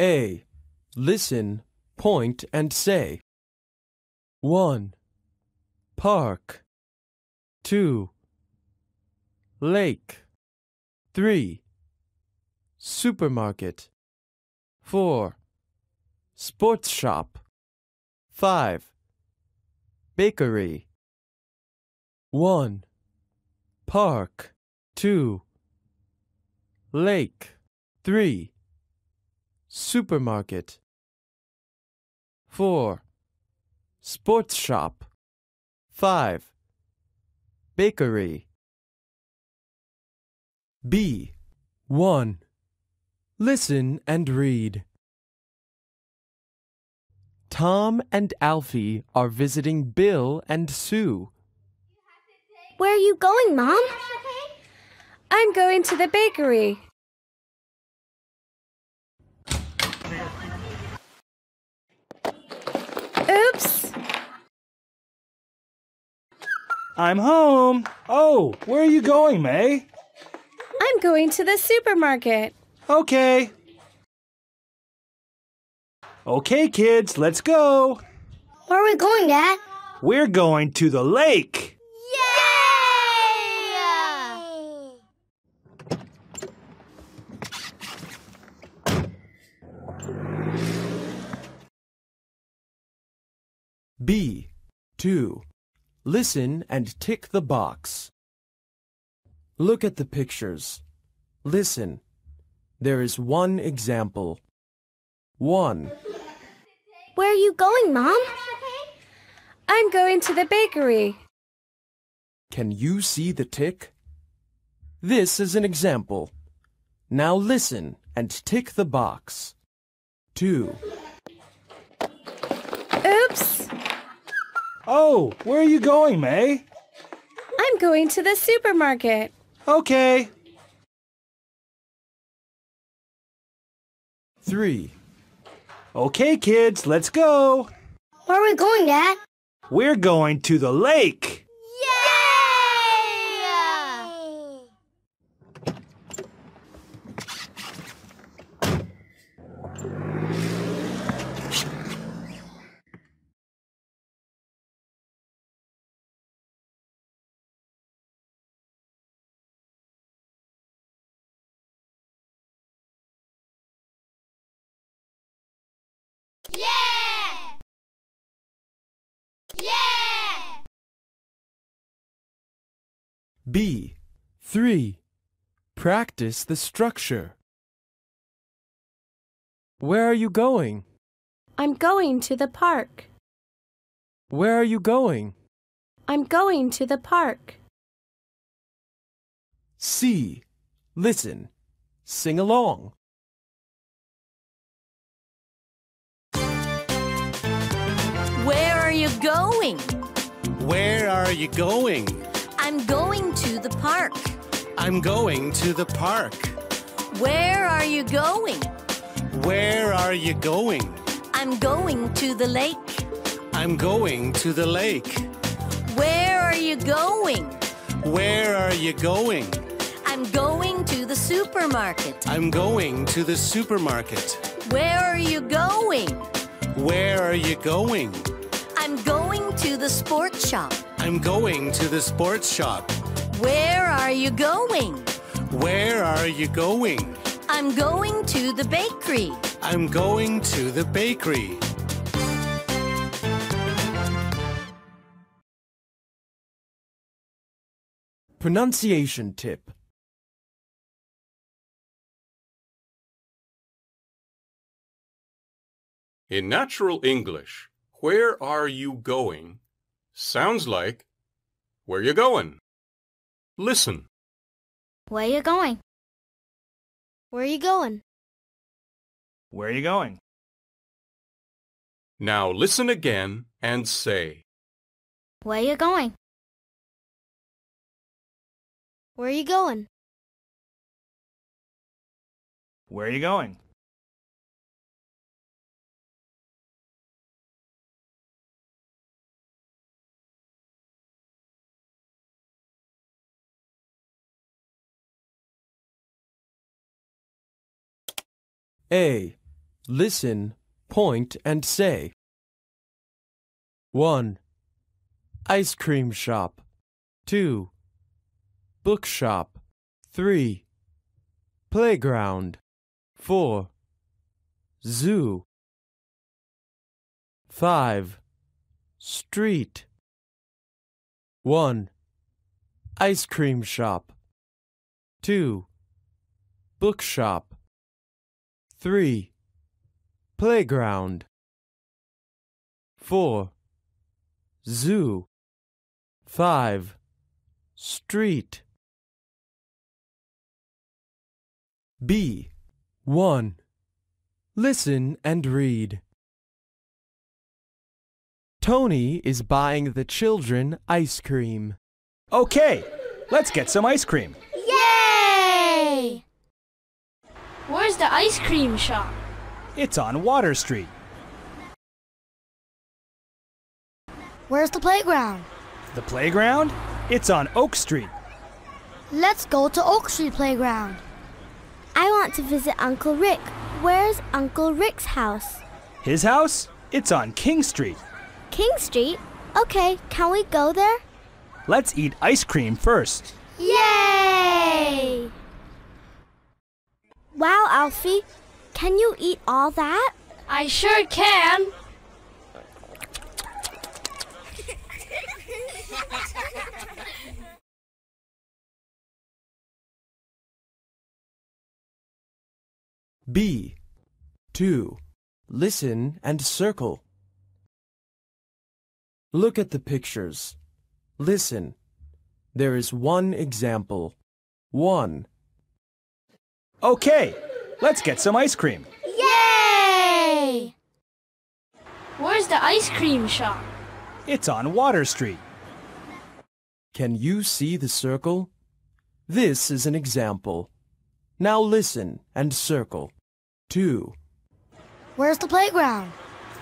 A. Listen, point, and say. 1. Park. 2. Lake. 3. Supermarket. 4. Sports shop. 5. Bakery. 1. Park. 2. Lake. 3. Supermarket. 4. Sports shop. 5. Bakery. B. 1. Listen and read. Tom and Alfie are visiting Bill and Sue. Where are you going, Mom? I'm going to the bakery. I'm home. Oh, where are you going, May? I'm going to the supermarket. Okay. Okay, kids, let's go. Where are we going, Dad? We're going to the lake. Yay! B. 2. Listen and tick the box. Look at the pictures. Listen. There is one example. 1. Where are you going, Mom? I'm going to the bakery. Can you see the tick? This is an example. Now listen and tick the box. 2. Oh, where are you going, May? I'm going to the supermarket. Okay. 3. Okay, kids, let's go. Where are we going, Dad? We're going to the lake. Yay! Yeah! Yeah! B. 3. Practice the structure. Where are you going? I'm going to the park. Where are you going? I'm going to the park. C. Listen. Sing along. Going? Where are you going? I'm going to the park. I'm going to the park. Where are you going? Where are you going? I'm going to the lake. I'm going to the lake. Where are you going? Where are you going? I'm going to the supermarket. I'm going to the supermarket. Where are you going? Where are you going? I'm going to the sports shop. I'm going to the sports shop. Where are you going? Where are you going? I'm going to the bakery. I'm going to the bakery. Pronunciation tip. In natural English, where are you going sounds like where you going. Listen. Where you going? Where you going? Where are you going? Now listen again and say. Where you going? Where you going? Where are you going? A. Listen, point, and say. 1. Ice cream shop. 2. Bookshop. 3. Playground. 4. Zoo. 5. Street. 1. Ice cream shop. 2. Bookshop. 3. Playground. 4. Zoo. 5. Street. B. 1. Listen and read. Tony is buying the children ice cream. Okay, let's get some ice cream. Yay! Where's the ice cream shop? It's on Water Street. Where's the playground? The playground? It's on Oak Street. Let's go to Oak Street Playground. I want to visit Uncle Rick. Where's Uncle Rick's house? His house? It's on King Street. King Street? Okay, can we go there? Let's eat ice cream first. Yay! Wow, Alfie, can you eat all that? I sure can. B. 2. Listen and circle. Look at the pictures. Listen. There is one example. 1. Okay, let's get some ice cream. Yay! Where's the ice cream shop? It's on Water Street. Can you see the circle? This is an example. Now listen and circle. 2. Where's the playground?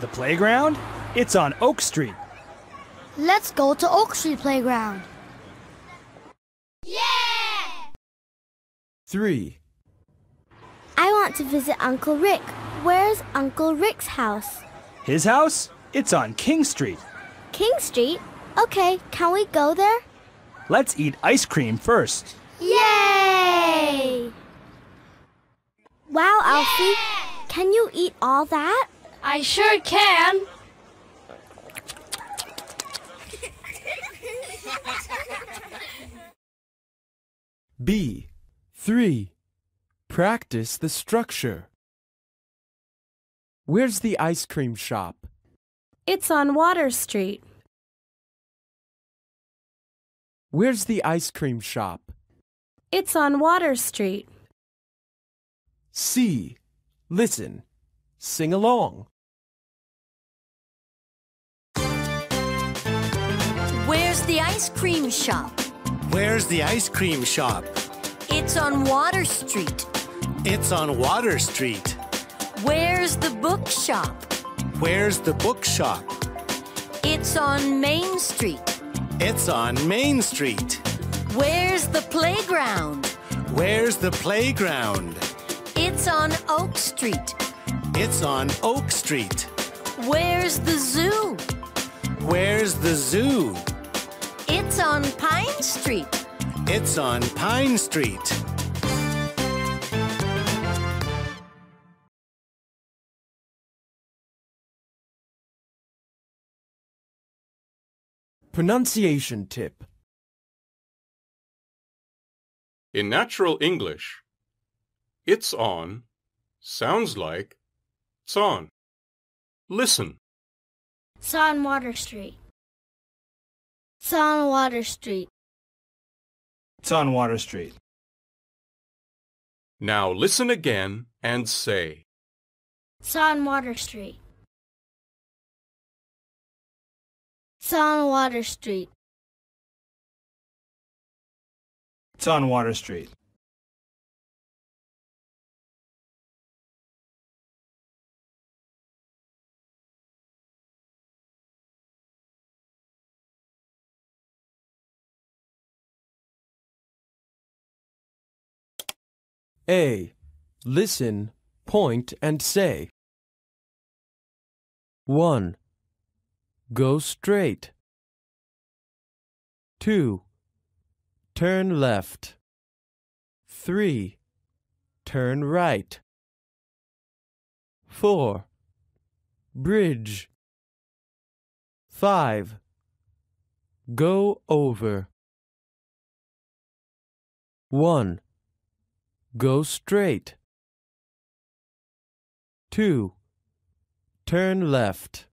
The playground? It's on Oak Street. Let's go to Oak Street Playground. Yeah! 3. I want to visit Uncle Rick. Where's Uncle Rick's house? His house? It's on King Street. King Street? Okay, can we go there? Let's eat ice cream first. Yay! Wow, Alfie, can you eat all that? I sure can. B. 3. Practice the structure. Where's the ice cream shop? It's on Water Street. Where's the ice cream shop? It's on Water Street. C. Listen. Sing along. Where's the ice cream shop? Where's the ice cream shop? It's on Water Street. It's on Water Street. Where's the bookshop? Where's the bookshop? It's on Main Street. It's on Main Street. Where's the playground? Where's the playground? It's on Oak Street. It's on Oak Street. Where's the zoo? Where's the zoo? It's on Pine Street. It's on Pine Street. Pronunciation tip. In natural English, it's on sounds like it's on. Listen. It's on Water Street. It's on Water Street. It's on Water Street. Now listen again and say. It's on Water Street. It's on Water Street. It's on Water Street. A. Listen, point, and say. 1. Go straight. 2. Turn left. 3. Turn right. 4. Bridge. 5. Go over. 1. Go straight. 2. Turn left.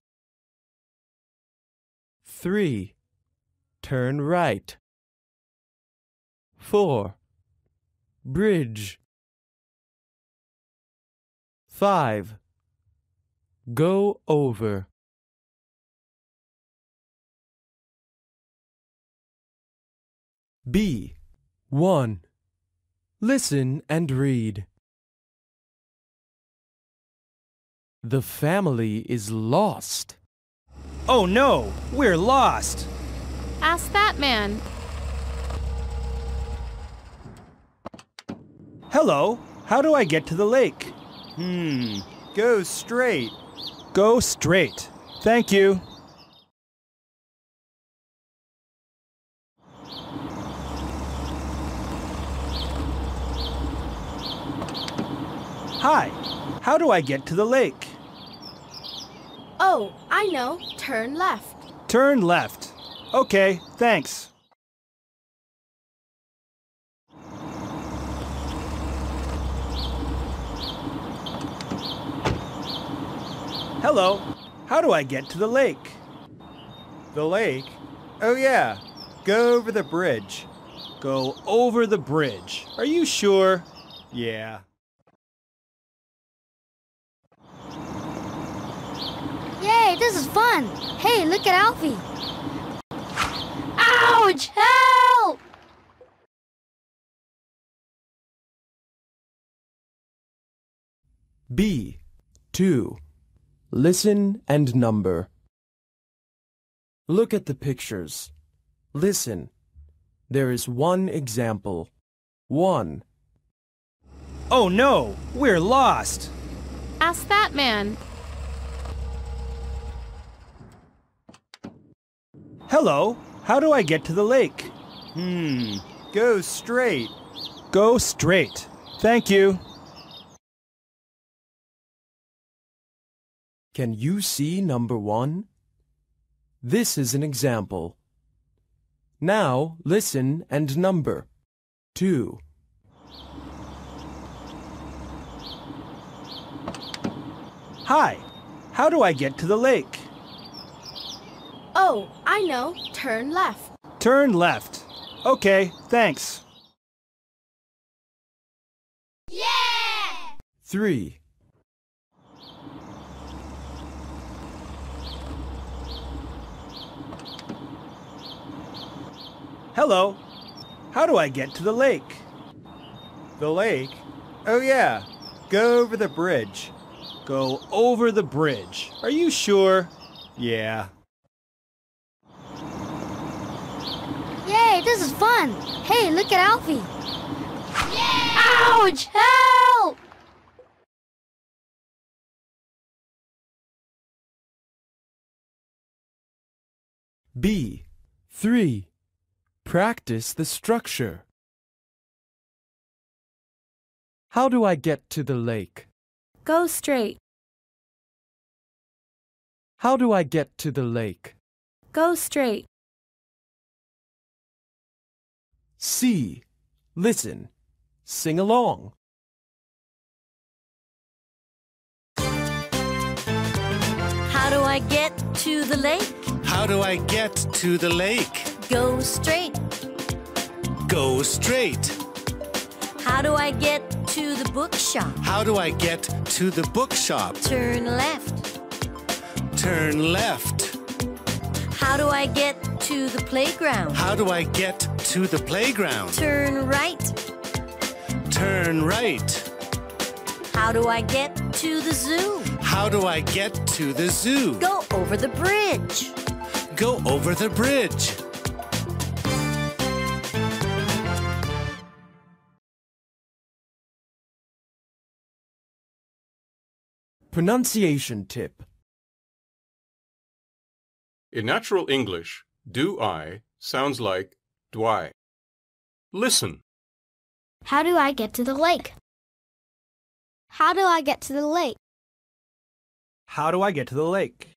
3. Turn right. 4. Bridge. 5. Go over. B. 1. Listen and read. The family is lost. Oh no, we're lost. Ask that man. Hello, how do I get to the lake? Hmm, go straight. Go straight. Thank you. Hi, how do I get to the lake? Oh, I know. Turn left. Turn left. Okay, thanks. Hello, how do I get to the lake? The lake? Oh, yeah. Go over the bridge. Go over the bridge. Are you sure? Yeah. Yay, this is fun. Hey, look at Alfie. Ouch! Help! B. 2. Listen and number. Look at the pictures. Listen. There is one example. 1. Oh no, we're lost. Ask that man. Hello, how do I get to the lake? Hmm, go straight. Go straight. Thank you. Can you see number 1? This is an example. Now listen and number. 2. Hi, how do I get to the lake? Oh, I know. Turn left. Turn left. Okay, thanks. Yeah! 3. Hello, how do I get to the lake? The lake? Oh, yeah. Go over the bridge. Go over the bridge. Are you sure? Yeah. Yay, this is fun. Hey, look at Alfie. Ouch! Help! B. 3. Practice the structure. How do I get to the lake? Go straight. How do I get to the lake? Go straight. C. Listen. Sing along. How do I get to the lake? How do I get to the lake? Go straight. Go straight. How do I get to the bookshop? How do I get to the bookshop? Turn left. Turn left. How do I get to the playground? How do I get to the playground? Turn right. Turn right. How do I get to the zoo? How do I get to the zoo? Go over the bridge. Go over the bridge. Pronunciation tip. In natural English, do I sounds like do I. Listen. How do I get to the lake? How do I get to the lake? How do I get to the lake?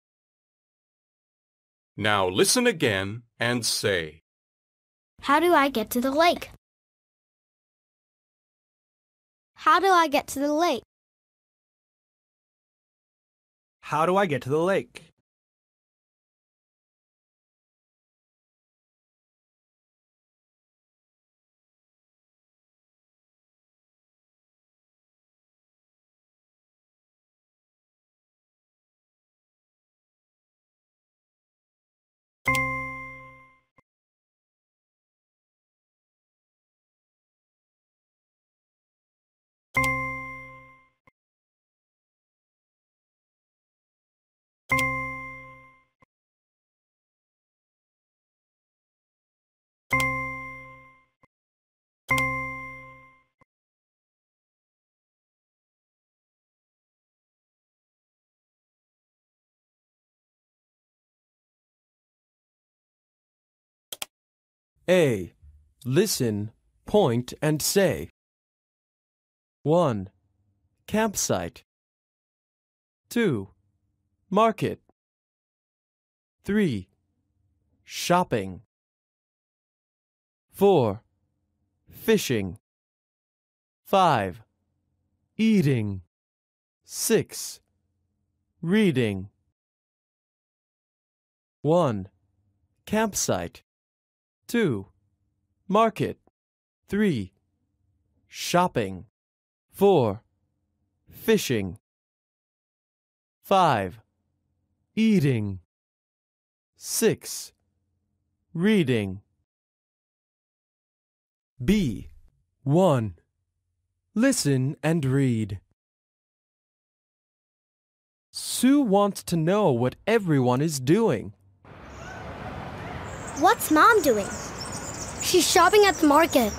Now listen again and say. How do I get to the lake? How do I get to the lake? How do I get to the lake? A. Listen, point, and say. 1. Campsite. 2. Market. 3. Shopping. 4. Fishing. 5. Eating. 6. Reading. 1. Campsite. 2. Market. 3. Shopping. 4. Fishing. 5. Eating. 6. Reading. B. 1. Listen and read. Sue wants to know what everyone is doing. What's Mom doing? She's shopping at the market.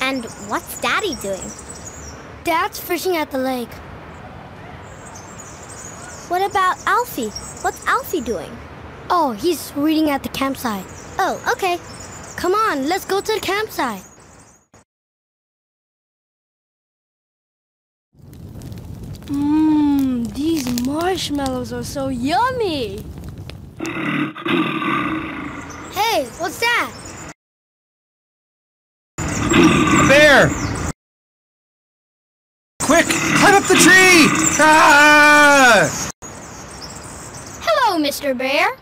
And what's Daddy doing? Dad's fishing at the lake. What about Alfie? What's Alfie doing? Oh, he's reading at the campsite. Oh, okay. Come on, let's go to the campsite. Mmm, these marshmallows are so yummy. Hey, what's that? A bear! Quick, climb up the tree! Ah! Hello, Mr. Bear.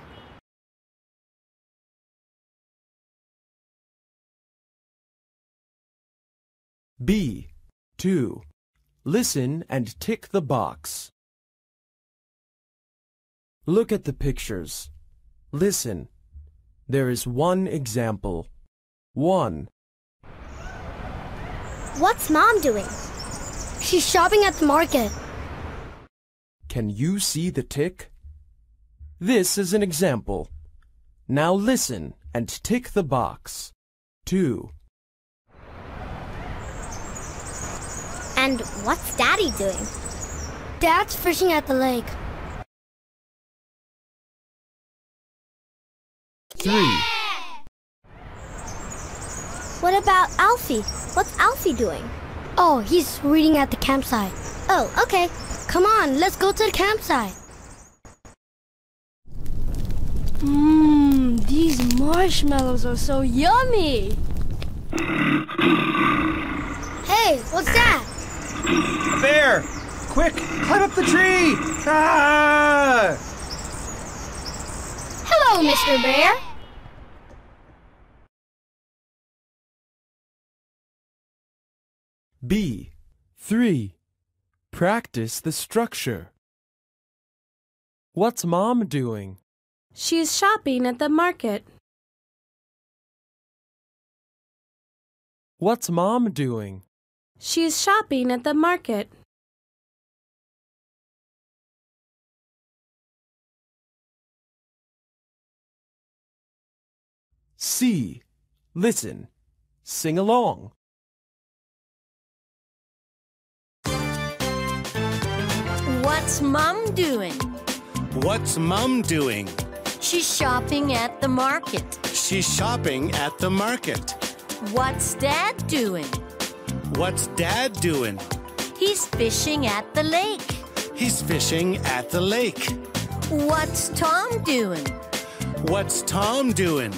B. 2. Listen and tick the box. Look at the pictures. Listen. There is one example. 1. What's Mom doing? She's shopping at the market. Can you see the tick? This is an example. Now listen and tick the box. 2. And what's Daddy doing? Dad's fishing at the lake. 3. What about Alfie? What's Alfie doing? Oh, he's reading at the campsite. Oh, okay. Come on, let's go to the campsite. Mmm, these marshmallows are so yummy. Hey, what's that? A bear! Quick, climb up the tree! Ah! Hello, Mr. Bear. B. 3. Practice the structure. What's Mom doing? She's shopping at the market. What's Mom doing? She's shopping at the market. C. Listen. Sing along. What's Mom doing? What's Mum doing? She's shopping at the market. She's shopping at the market. What's Dad doing? What's Dad doing? He's fishing at the lake. He's fishing at the lake. What's Tom doing? What's Tom doing?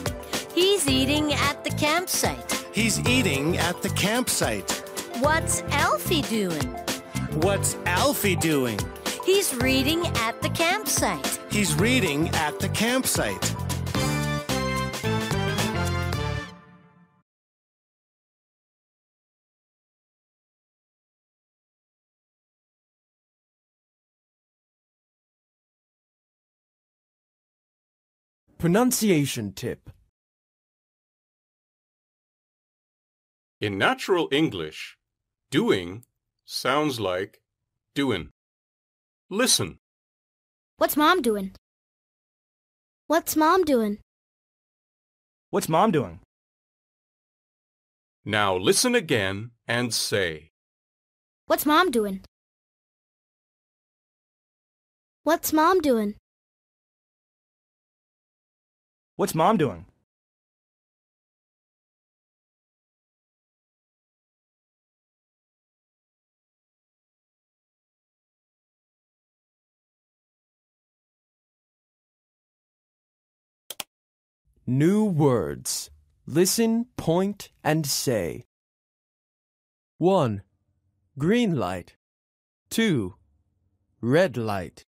He's eating at the campsite. He's eating at the campsite. What's Alfie doing? What's Alfie doing? He's reading at the campsite. He's reading at the campsite. Pronunciation tip. In natural English, doing sounds like doin'. Listen. What's mom doing? What's mom doing? What's mom doing? Now listen again and say. What's mom doing? What's mom doing? What's mom doing? New words. Listen, point, and say. 1. Green light. 2. Red light.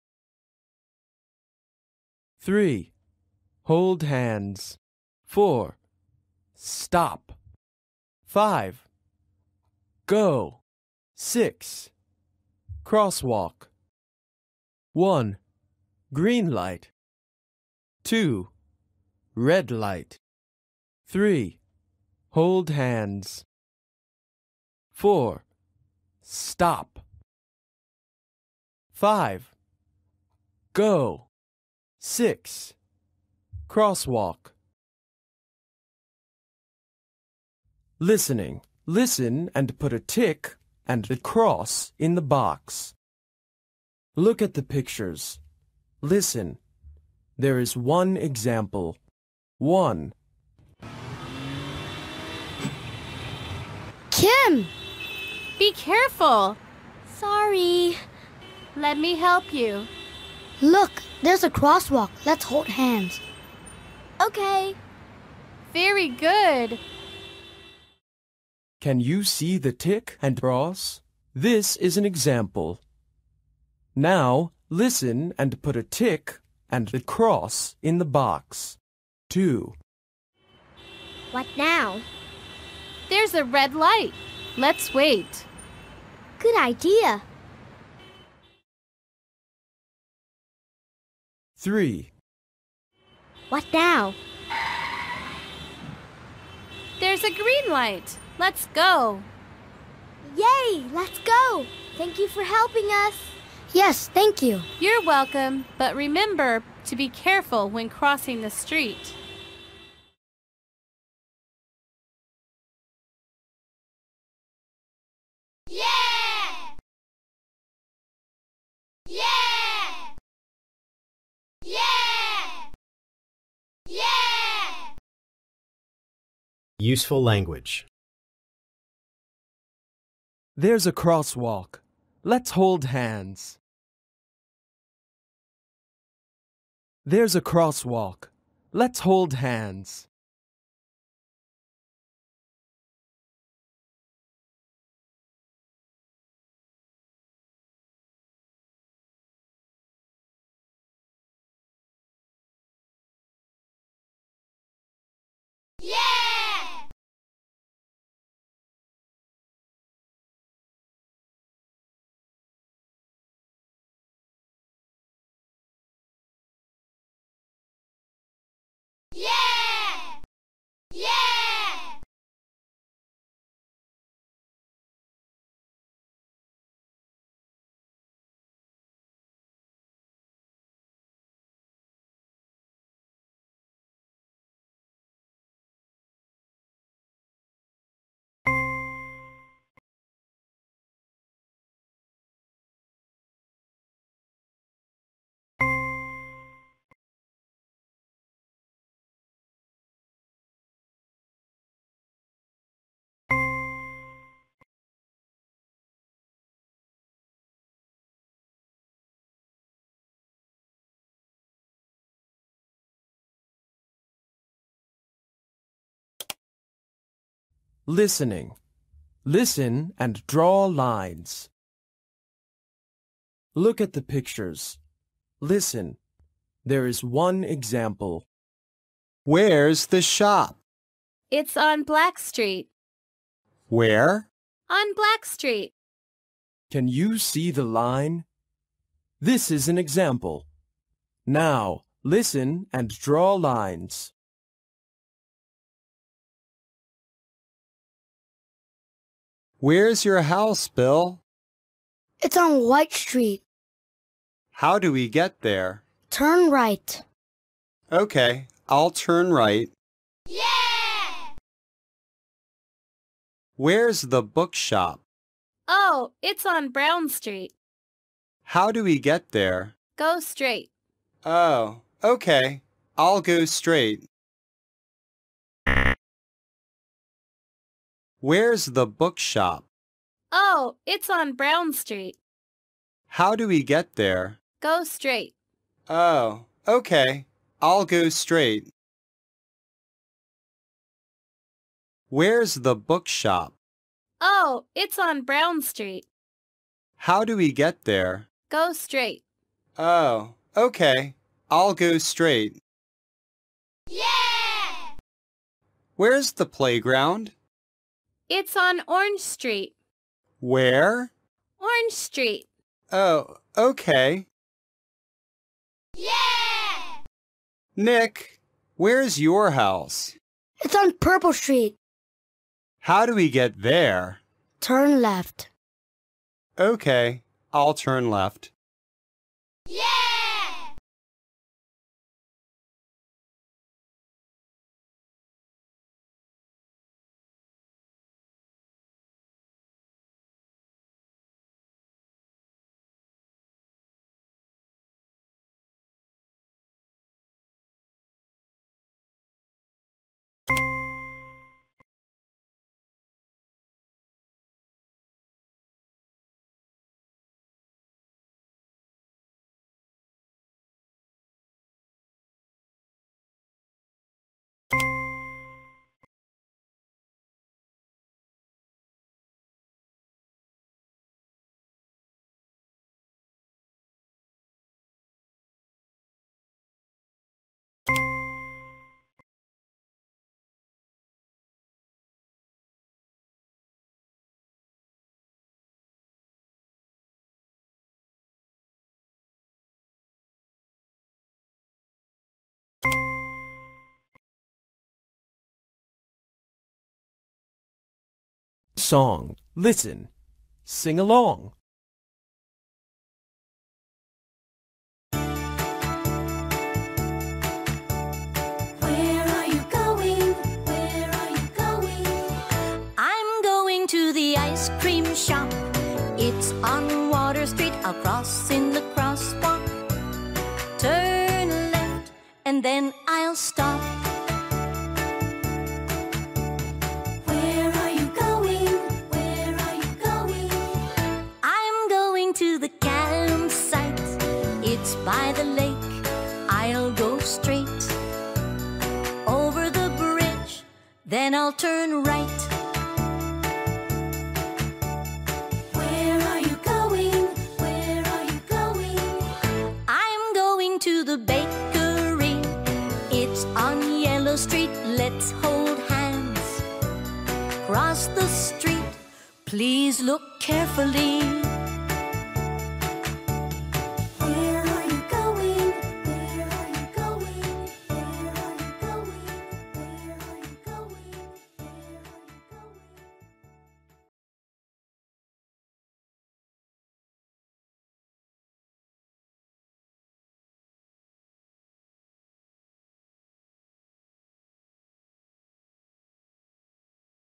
3. Hold hands. 4. Stop. 5. Go. 6. Crosswalk. 1. Green light. 2. Red light. 3. Hold hands. 4. Stop. 5. Go. 6. Crosswalk. Listening. Listen and put a tick and a cross in the box. Look at the pictures. Listen. There is one example. 1. Kim! Be careful. Sorry. Let me help you. Look, there's a crosswalk. Let's hold hands. Okay. Very good. Can you see the tick and cross? This is an example. Now, listen and put a tick and a cross in the box. 2. What now? There's a red light. Let's wait. Good idea. 3. What now? There's a green light. Let's go. Yay! Let's go! Thank you for helping us. Yes, thank you. You're welcome, but remember to be careful when crossing the street. Yeah! Yeah! Yeah! Yeah! Useful language. There's a crosswalk. Let's hold hands. There's a crosswalk. Let's hold hands. Yeah! Listening. Listen and draw lines. Look at the pictures. Listen. There is one example. Where's the shop? It's on Black Street. Where? On Black Street. Can you see the line? This is an example. Now, listen and draw lines. Where's your house, Bill? It's on White Street. How do we get there? Turn right. Okay, I'll turn right. Yeah! Where's the bookshop? Oh, it's on Brown Street. How do we get there? Go straight. Oh, okay. I'll go straight. Where's the bookshop? Oh, it's on Brown Street. How do we get there? Go straight. Oh, okay. I'll go straight. Where's the bookshop? Oh, it's on Brown Street. How do we get there? Go straight. Oh, okay. I'll go straight. Yeah! Where's the playground? It's on Orange Street. Where? Orange Street. Oh, okay. Yeah! Nick, where's your house? It's on Purple Street. How do we get there? Turn left. Okay, I'll turn left. Song. Listen. Sing along. Where are you going? Where are you going? I'm going to the ice cream shop. It's on Water Street. I'll cross in the crosswalk. Turn left and then I'll stop. By the lake. I'll go straight over the bridge. Then I'll turn right. Where are you going? Where are you going? I'm going to the bakery. It's on Yellow Street. Let's hold hands. Cross the street. Please look carefully.